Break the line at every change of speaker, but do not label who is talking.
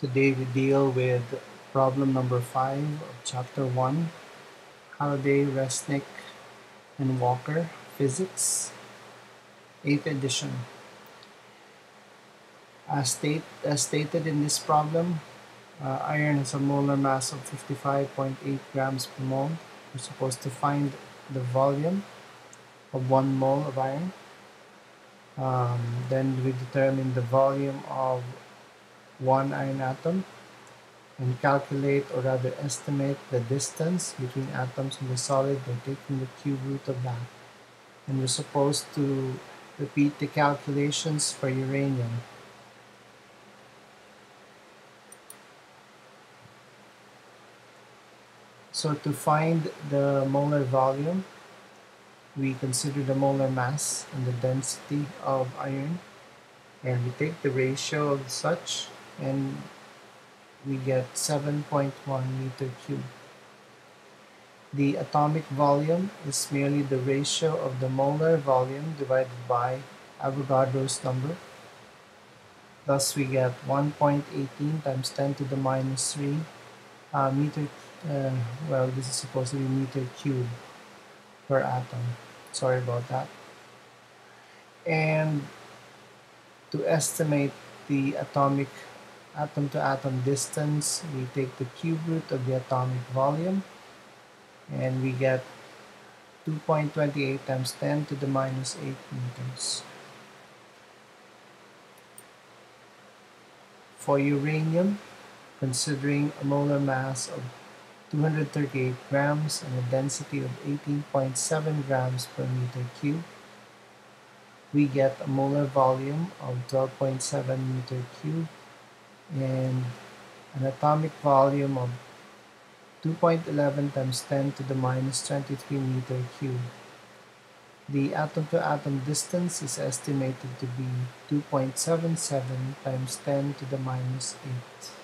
Today we deal with problem number 5 of chapter 1, Halliday, Resnick, and Walker, Physics, 8th edition. As, state, as stated in this problem, uh, iron has a molar mass of 55.8 grams per mole. We're supposed to find the volume of 1 mole of iron. Um, then we determine the volume of one iron atom and calculate or rather estimate the distance between atoms in the solid by taking the cube root of that. And we're supposed to repeat the calculations for uranium. So to find the molar volume, we consider the molar mass and the density of iron and we take the ratio of such and we get 7.1 meter cube. The atomic volume is merely the ratio of the molar volume divided by Avogadro's number. Thus we get 1.18 times 10 to the minus 3 uh, meter, uh, well this is supposed to be meter cube per atom. Sorry about that. And to estimate the atomic atom to atom distance, we take the cube root of the atomic volume and we get 2.28 times 10 to the minus 8 meters. For uranium, considering a molar mass of 238 grams and a density of 18.7 grams per meter cube, we get a molar volume of 12.7 meter cube and an atomic volume of 2.11 times 10 to the minus 23 meter cube. The atom-to-atom distance is estimated to be 2.77 times 10 to the minus 8.